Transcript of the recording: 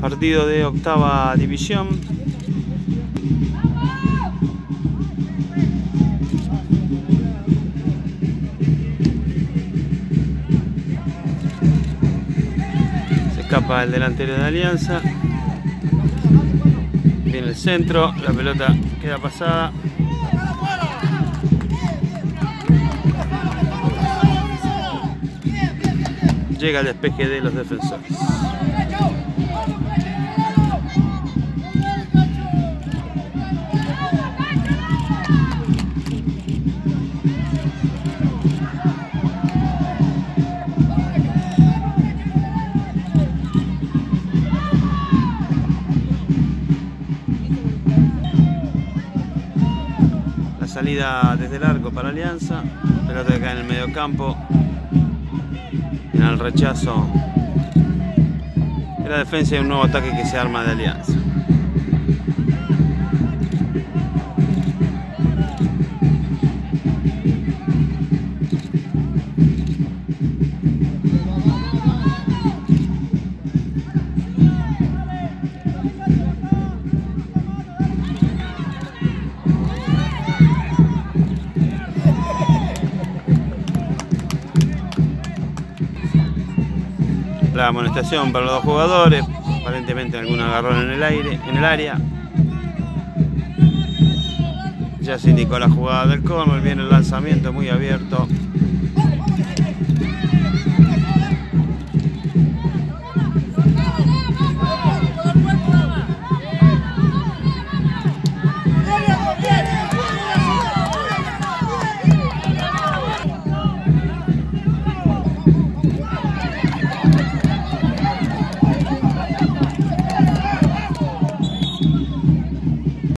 Partido de octava división. Se escapa el delantero de Alianza. Viene el centro, la pelota queda pasada. Llega el despeje de los defensores. La salida desde el arco para Alianza. Pelota cae en el medio campo. En el rechazo de la defensa y un nuevo ataque que se arma de Alianza. La amonestación para los dos jugadores, aparentemente algún agarrón en el aire, en el área. Ya se indicó la jugada del córner, viene el lanzamiento muy abierto.